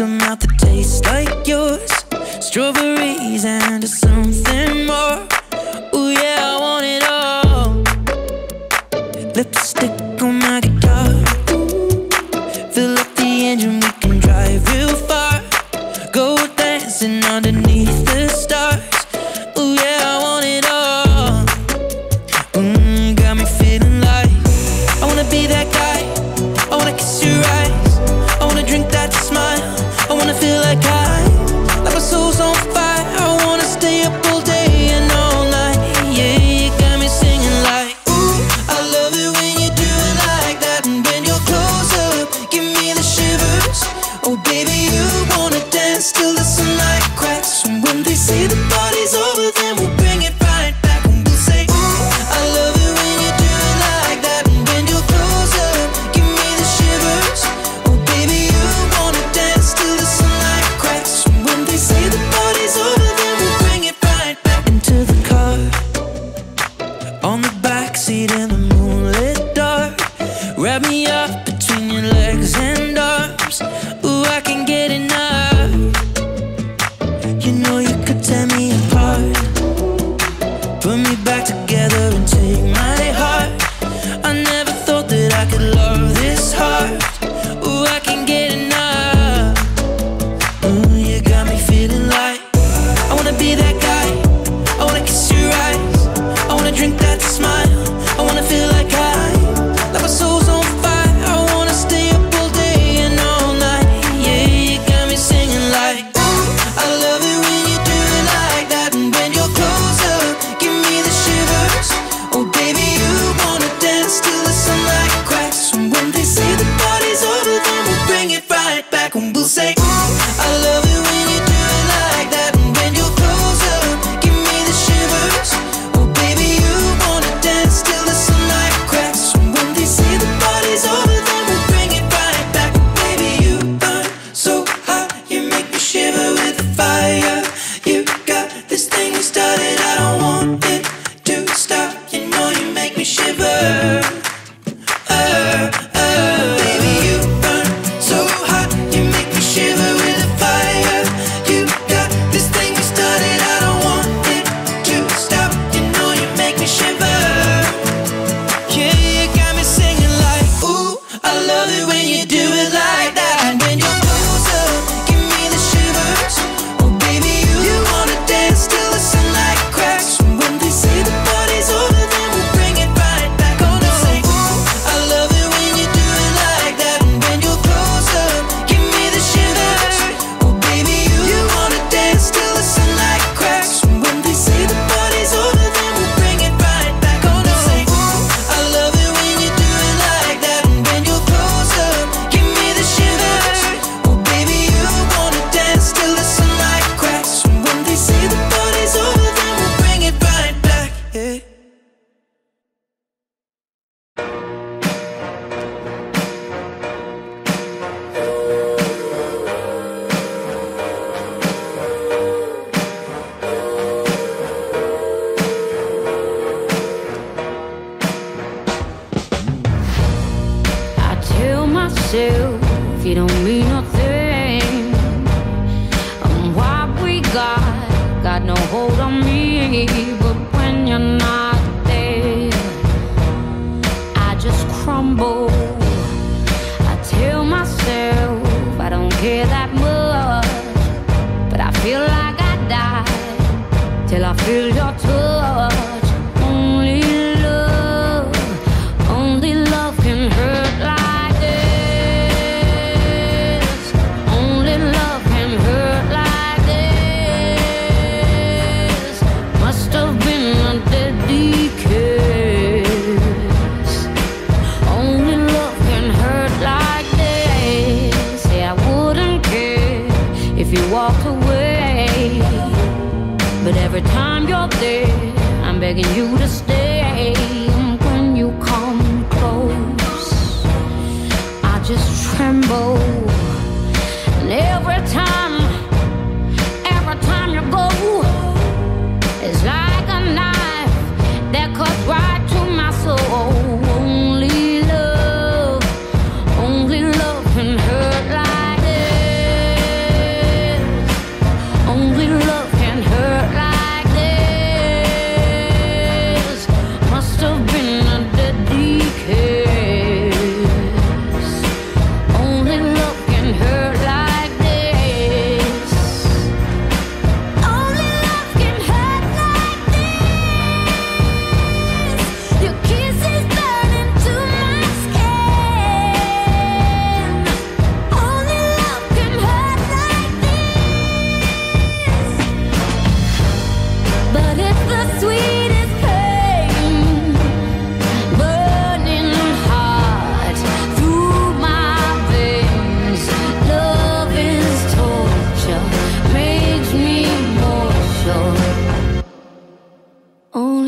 A mouth that tastes like yours. Strawberries and something more. Ooh yeah, I want it all. Lipstick on my Oh, baby, you wanna dance till You know you could tear me apart. Put me back together and take my tremble. And every time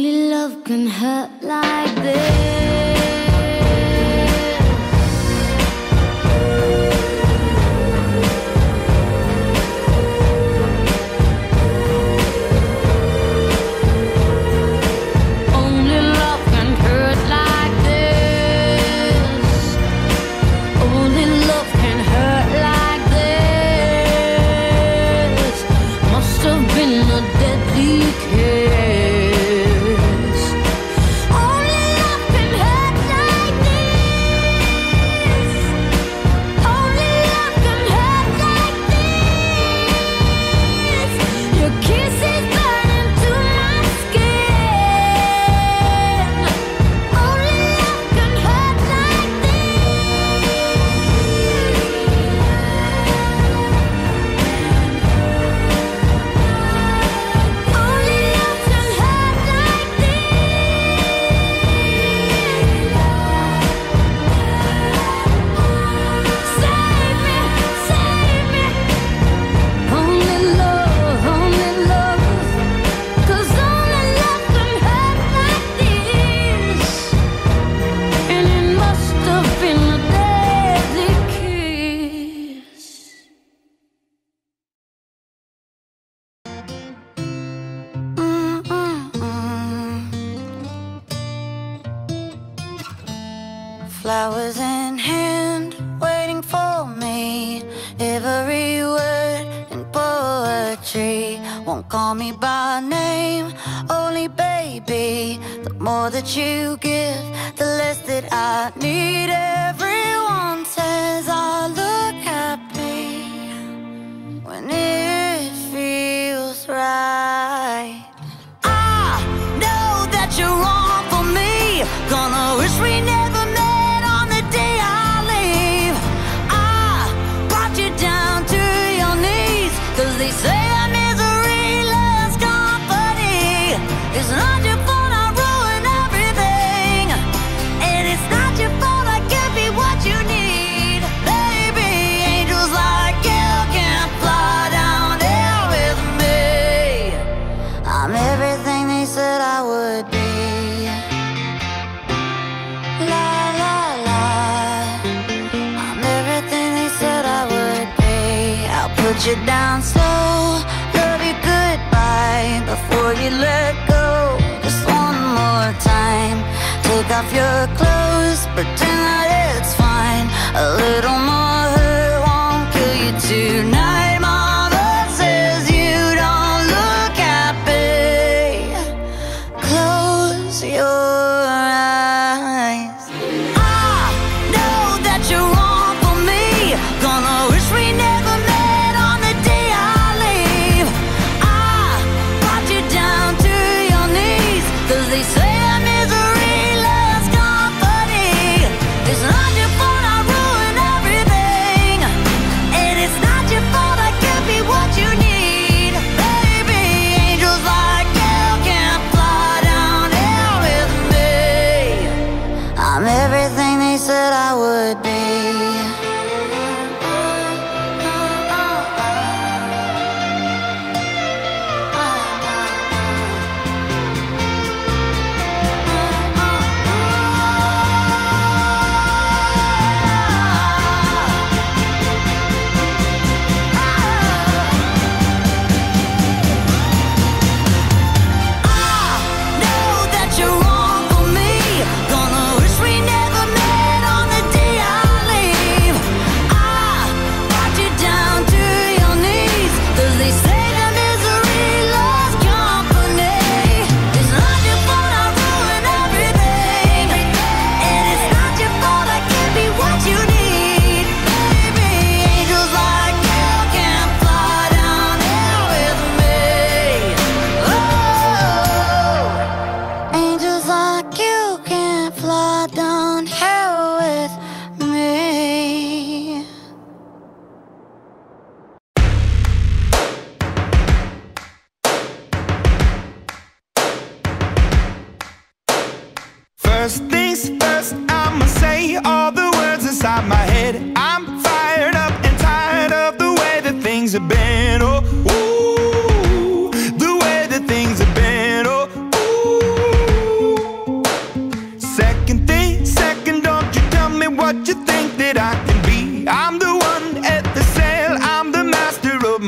Only love can hurt like this. my name. Only baby The more that you give The less that I need. Everyone says I look happy When it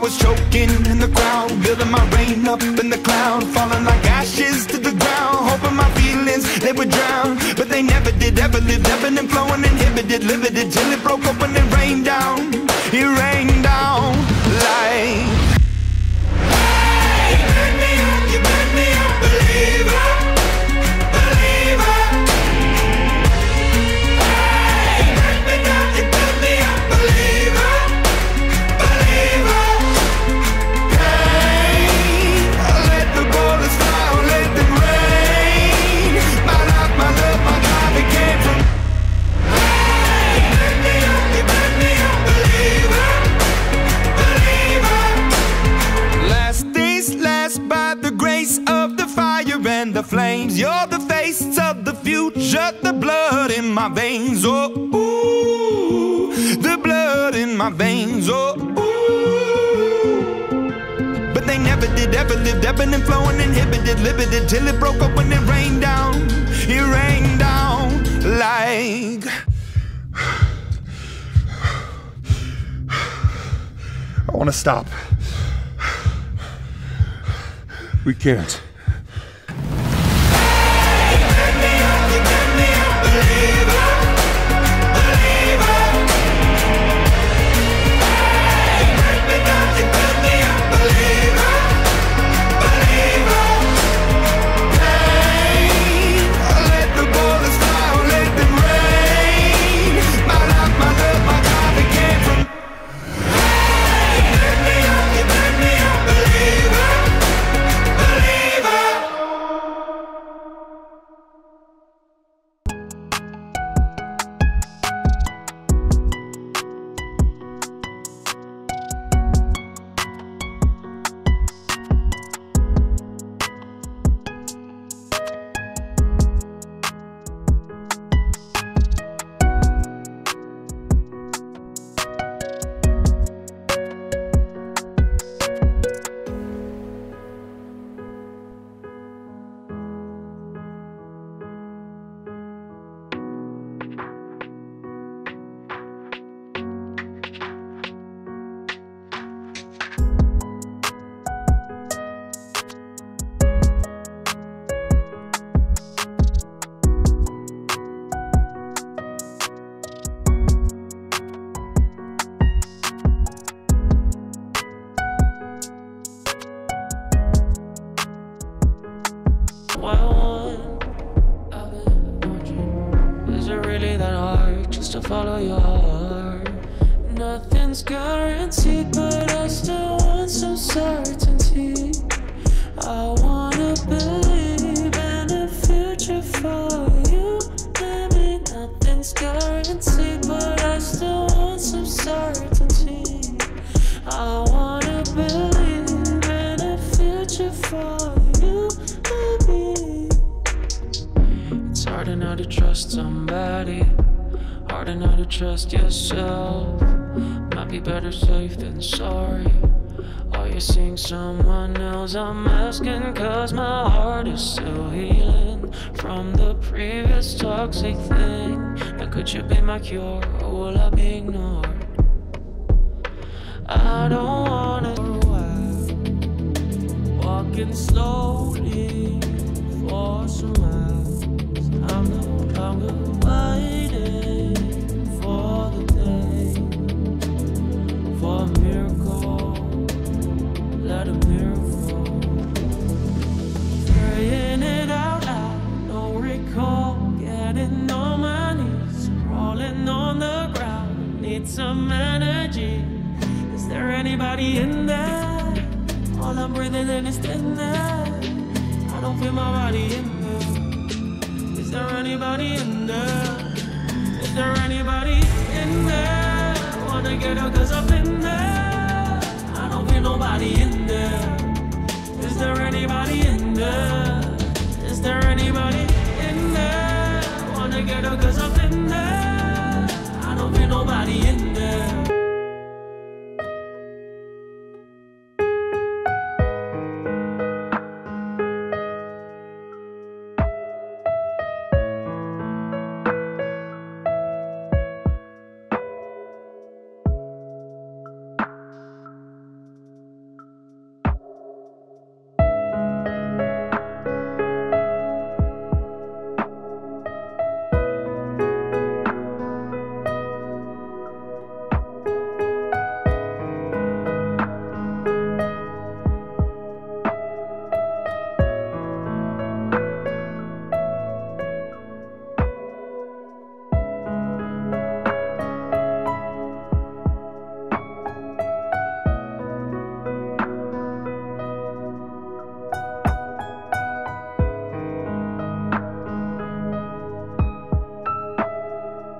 Was choking in the crowd, building my rain up in the cloud, falling like ashes to the ground, hoping my feelings they would drown, but they never did. Ever lived, ebbing and flowing, inhibited, limited, till it broke when it rained down. It rained veins. Oh, ooh, the blood in my veins. Oh, ooh. But they never did, ever lived, ebbing and flowing, inhibited, limited, till it broke up when it rained down. It rained down like. I want to stop. We can't. To follow your heart? Nothing's guaranteed, but I still want some certainty. I wanna believe in a future for you. Maybe nothing's guaranteed, but I still want some certainty. I wanna believe in a future for you, baby. It's hard enough to trust somebody, hard enough to trust yourself. Might be better safe than sorry. Are you seeing someone else? I'm asking cause my heart is still healing from the previous toxic thing. Now, could you be my cure or will I be ignored? I don't wanna walking slowly for some miles. I'm no longer waiting the anybody in there? All I'm breathing in is thin air. I don't feel my body in there. Is there anybody in there? Is there anybody in there? Wanna get out cause I've been there. I don't feel nobody in there.